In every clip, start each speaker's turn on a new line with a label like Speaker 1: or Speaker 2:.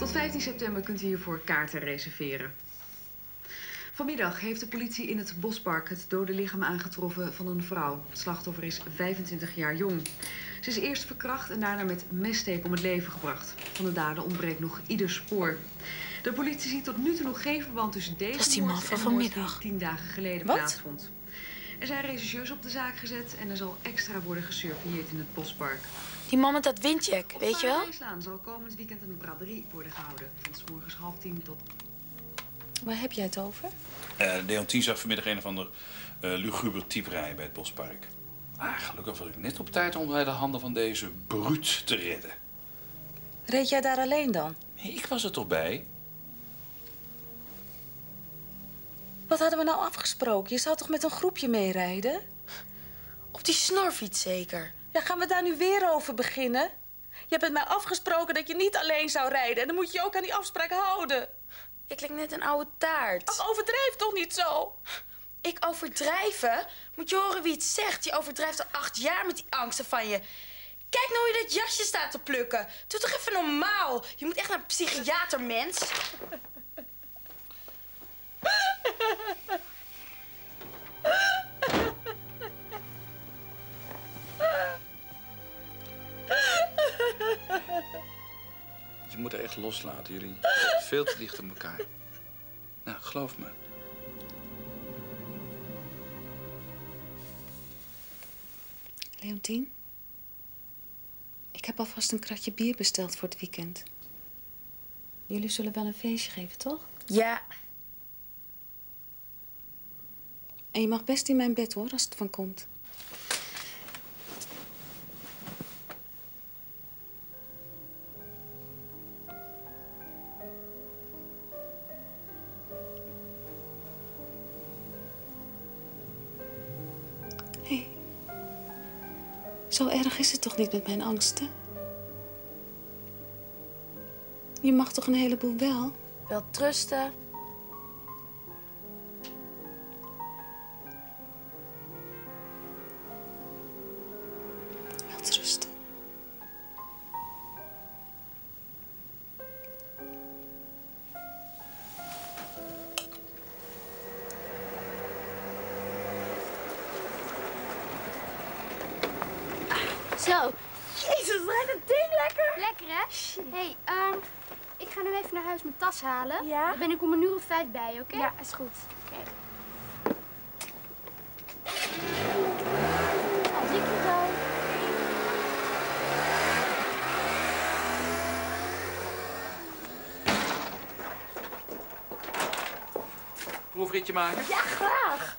Speaker 1: Tot 15 september kunt u hiervoor kaarten reserveren. Vanmiddag heeft de politie in het Bospark het dode lichaam aangetroffen van een vrouw. Het slachtoffer is 25 jaar jong. Ze is eerst verkracht en daarna met messteek om het leven gebracht. Van de daden ontbreekt nog ieder spoor. De politie ziet tot nu toe nog geen verband tussen deze
Speaker 2: Dat is die
Speaker 1: moord
Speaker 2: man van vanmiddag.
Speaker 1: die tien dagen geleden
Speaker 2: Wat?
Speaker 1: plaatsvond. Er zijn rechercheurs op de zaak gezet en er zal extra worden gesurveilleerd in het Bospark.
Speaker 2: Die man met dat windjack, weet je wel?
Speaker 1: Zal komend weekend een braderie worden gehouden. Van 's morgens half tien tot
Speaker 3: Waar heb jij het over?
Speaker 4: Eh Leontien zag vanmiddag een of ander eh luguber type rijden bij het Bospark. Ah, gelukkig was ik net op tijd om bij de handen van deze bruut te redden.
Speaker 3: Reed jij daar alleen dan?
Speaker 4: Nee, ik was er toch bij?
Speaker 3: Wat hadden we nou afgesproken? Je zou toch met een groepje meerijden?
Speaker 2: Op die snorfiets zeker.
Speaker 3: Ja, gaan we daar nu weer over beginnen? Je hebt met mij afgesproken dat je niet alleen zou rijden. En dan moet je je ook aan die afspraak houden.
Speaker 2: Ik klink net een oude taart.
Speaker 3: Ach, overdrijf toch niet zo?
Speaker 2: Ik overdrijven? Moet je horen wie het zegt. Je overdrijft al acht jaar met die angsten van je. Kijk nou hoe je dat jasje staat te plukken. Doe toch even normaal. Je moet echt naar een psychiater, mens.
Speaker 4: Je moet er echt loslaten, jullie. Veel te dicht op elkaar. Nou, geloof me.
Speaker 3: Leontien? Ik heb alvast een kratje bier besteld voor het weekend. Jullie zullen wel een feestje geven, toch?
Speaker 2: Ja.
Speaker 3: En je mag best in mijn bed, hoor, als het van komt. Hé, zo erg is het toch niet met mijn angsten? Je mag toch een heleboel wel?
Speaker 2: Wel trusten.
Speaker 5: Zo.
Speaker 2: Jezus, rijdt het ding lekker.
Speaker 5: Lekker, hè? hey, ehm, ik ga nu even naar huis mijn tas halen.
Speaker 2: Ja?
Speaker 5: Dan ben ik om een uur of vijf bij, oké?
Speaker 2: Ja, is goed.
Speaker 5: Oké. Nou, zie ik je zo.
Speaker 4: Proefritje maken?
Speaker 2: Ja, graag.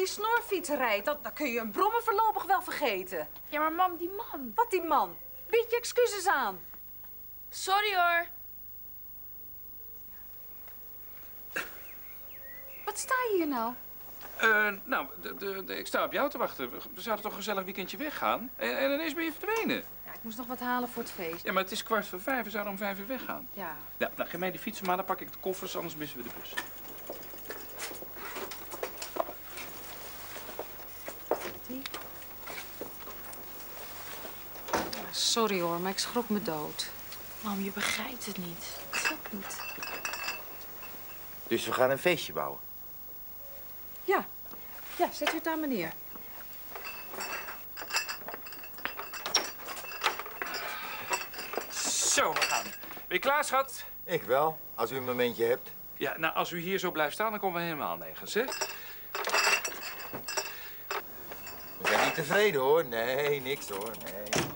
Speaker 3: die snorfiets rijdt, dan, dan kun je een brommen voorlopig wel vergeten.
Speaker 2: Ja, maar mam, die man.
Speaker 3: Wat die man? Bied je excuses aan.
Speaker 2: Sorry hoor.
Speaker 3: Wat sta je hier nou?
Speaker 4: Eh, nou, de, de, de- ik sta op jou te wachten. We, we zouden toch een gezellig weekendje weggaan? En, en ineens ben je verdwenen.
Speaker 3: Ja, ik moest nog wat halen voor het feest.
Speaker 4: Ja, maar het is kwart voor vijf. We zouden om vijf uur weggaan.
Speaker 3: Ja.
Speaker 4: Ja, nou, geef mij die fietsen maar, dan pak ik de koffers, anders missen we de bus.
Speaker 3: Sorry hoor, maar ik schrok me dood.
Speaker 2: Mam, je begrijpt het niet.
Speaker 3: Ik ook niet.
Speaker 6: Dus we gaan een feestje bouwen.
Speaker 3: Ja. Ja, zet u het aan meneer.
Speaker 4: Zo, we gaan. Ben je klaar, schat?
Speaker 6: Ik wel, als u een momentje hebt.
Speaker 4: Ja, nou, als u hier zo blijft staan, dan komen we helemaal nergens, hè?
Speaker 6: We zijn niet tevreden hoor. Nee, niks hoor. Nee.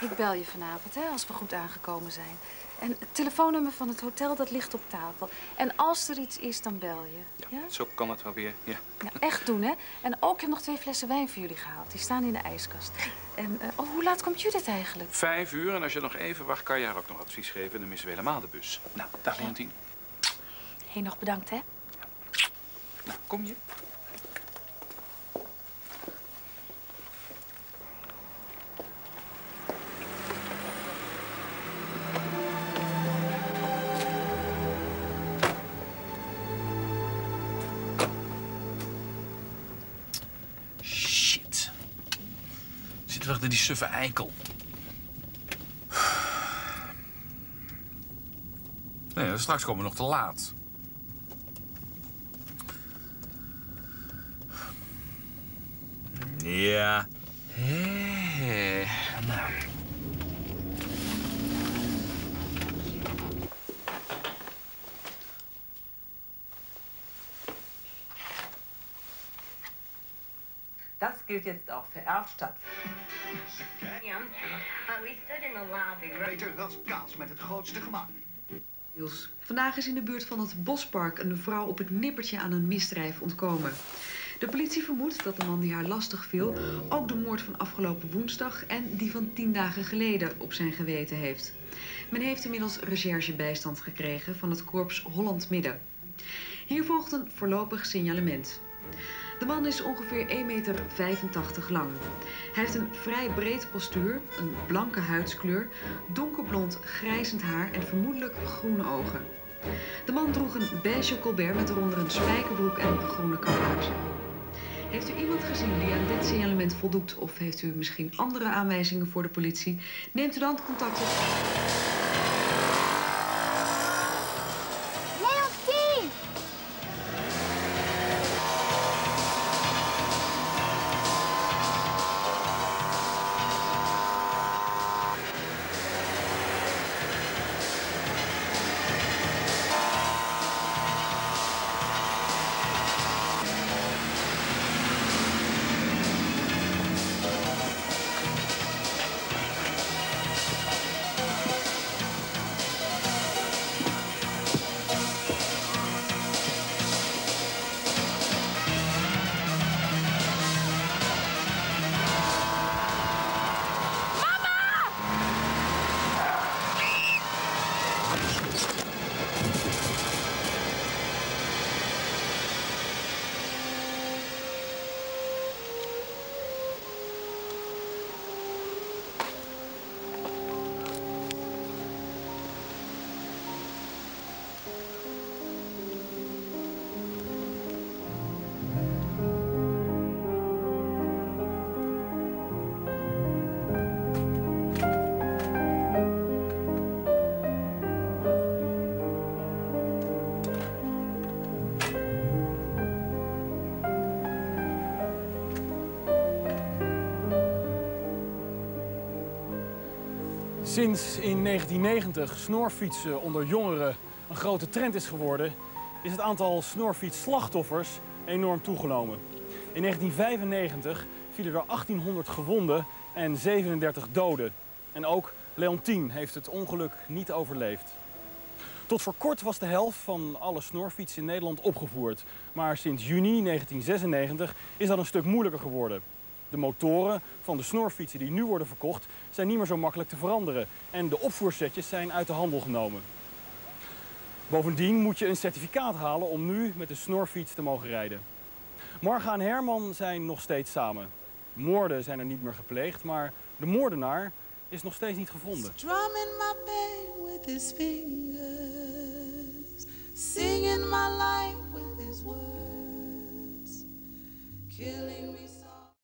Speaker 3: Ik bel je vanavond, hè, als we goed aangekomen zijn. En het telefoonnummer van het hotel, dat ligt op tafel. En als er iets is, dan bel je. Ja?
Speaker 4: Zo kan het wel weer. Ja.
Speaker 3: Ja, echt doen, hè? En ook, ik heb nog twee flessen wijn voor jullie gehaald. Die staan in de ijskast. En eh, oh, hoe laat komt Judith eigenlijk?
Speaker 4: Vijf uur en als je nog even wacht, kan je haar ook nog advies geven. En dan missen we helemaal de bus. Nou, dag Leontien.
Speaker 3: Hé, hey, nog bedankt, hè?
Speaker 4: Nou, kom je? Achter die suffe eikel. Nee, straks komen we nog te laat. Ja. Hé, nou.
Speaker 7: Gilt jetzt auch für Erfstadt.
Speaker 8: Yeah, but we stood in the lobby. right?
Speaker 9: Peter, dat is kaas met het grootste gemak.
Speaker 1: Niels. Vandaag is in de buurt van het Bospark een vrouw op het nippertje aan een misdrijf ontkomen. De politie vermoedt dat de man die haar lastig viel ook de moord van afgelopen woensdag en die van tien dagen geleden op zijn geweten heeft. Men heeft inmiddels recherchebijstand gekregen van het korps Holland Midden. Hier volgt een voorlopig signalement. De man is ongeveer 1,85 meter lang. Hij heeft een vrij breed postuur, een blanke huidskleur, donkerblond grijzend haar en vermoedelijk groene ogen. De man droeg een beige colbert met eronder een spijkerbroek en groene kapuit. Heeft u iemand gezien die aan dit signalement voldoet of heeft u misschien andere aanwijzingen voor de politie? Neemt u dan contact op.
Speaker 10: Sinds in 1990 snorfietsen onder jongeren een grote trend is geworden, is het aantal snorfietsslachtoffers enorm toegenomen. In 1995 vielen er 1800 gewonden en 37 doden. En ook Leontien heeft het ongeluk niet overleefd. Tot voor kort was de helft van alle snorfietsen in Nederland opgevoerd. Maar sinds juni 1996 is dat een stuk moeilijker geworden. De motoren van de snorfietsen die nu worden verkocht zijn niet meer zo makkelijk te veranderen. En de opvoersetjes zijn uit de handel genomen. Bovendien moet je een certificaat halen om nu met de snorfiets te mogen rijden. Marga en Herman zijn nog steeds samen. Moorden zijn er niet meer gepleegd, maar de moordenaar is nog steeds niet gevonden.
Speaker 11: Drumming my pain with his fingers, singing my life with his words, killing me.